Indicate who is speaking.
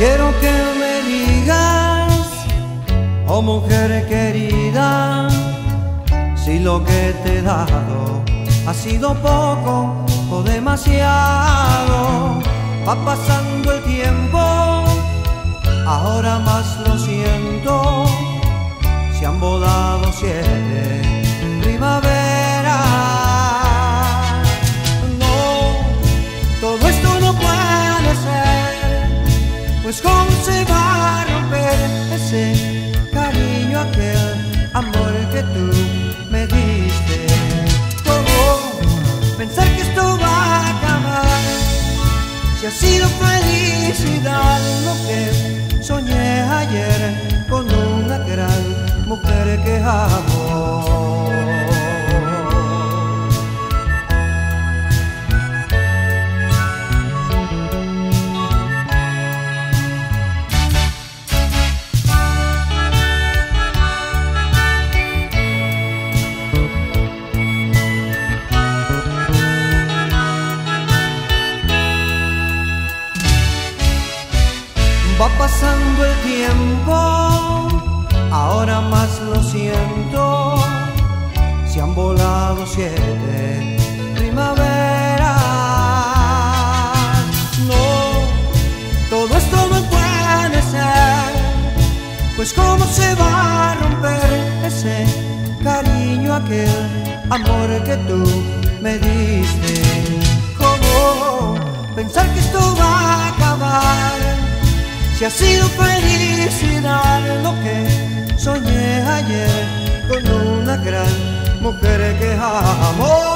Speaker 1: Quiero que me digas, oh mujer querida, si lo que te he dado ha sido poco o demasiado. Va pasando el tiempo, ahora más lo siento, se han volado siete cómo se va a romper ese cariño, aquel amor que tú me diste. ¿Cómo pensar que esto va a acabar? Si ha sido felicidad lo que soñé ayer con una gran mujer que amo. Va pasando el tiempo, ahora más lo siento, se han volado siete primaveras. No, todo esto no puede ser, pues cómo se va a romper ese cariño, aquel amor que tú me diste. ¿Cómo pensar que esto va a acabar? Si ha sido felicidad lo que soñé ayer con una gran mujer que amo.